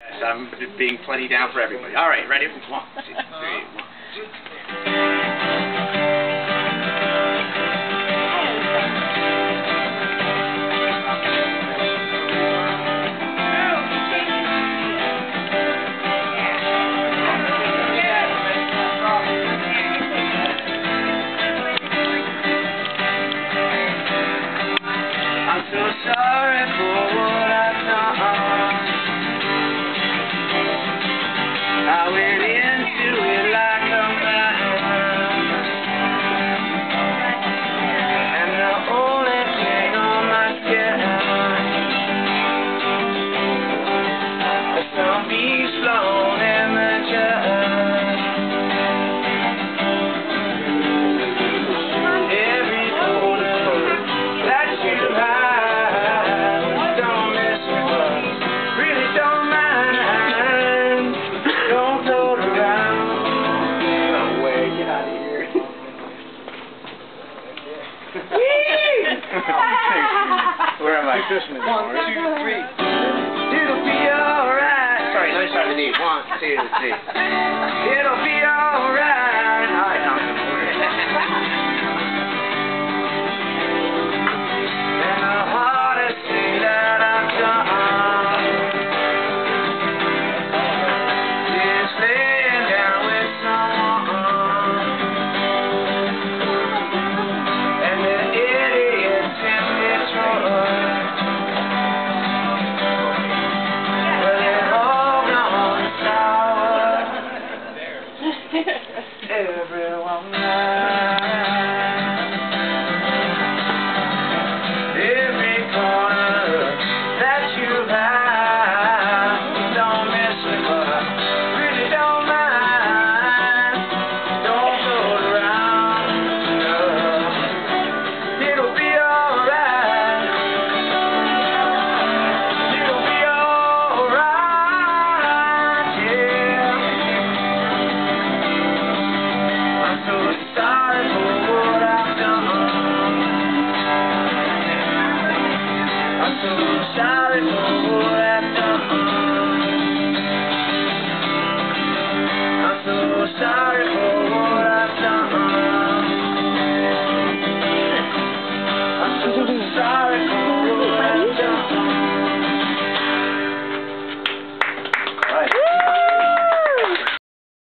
Yes, I'm being plenty down for everybody. All right, ready? One, two, three, one. I'm so sorry for I went Where am I? One, two, three. It'll be alright. Sorry, let me start with E. One, two, three. It'll be alright. Everyone sorry